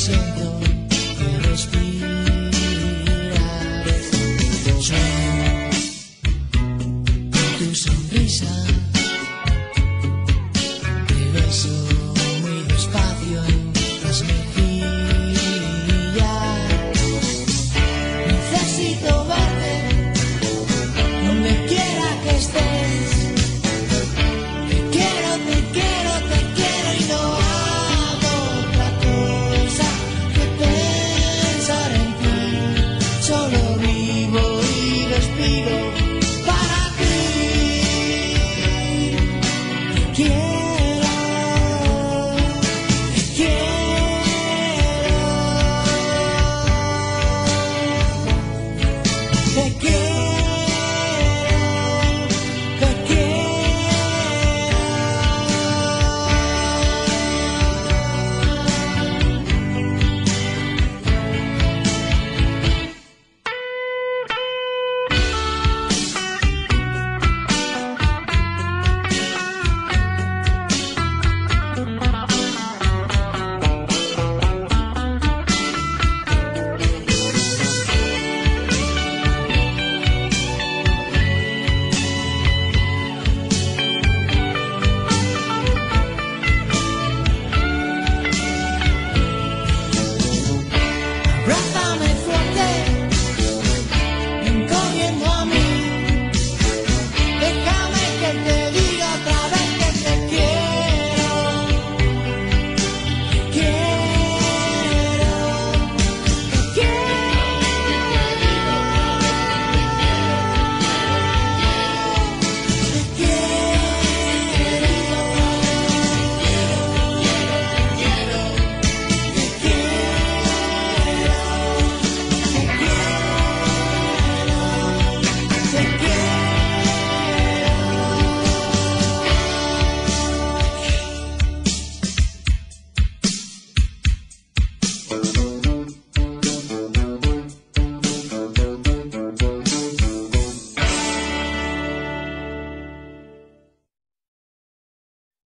siento que respiras. Tu sonrisa. quiero.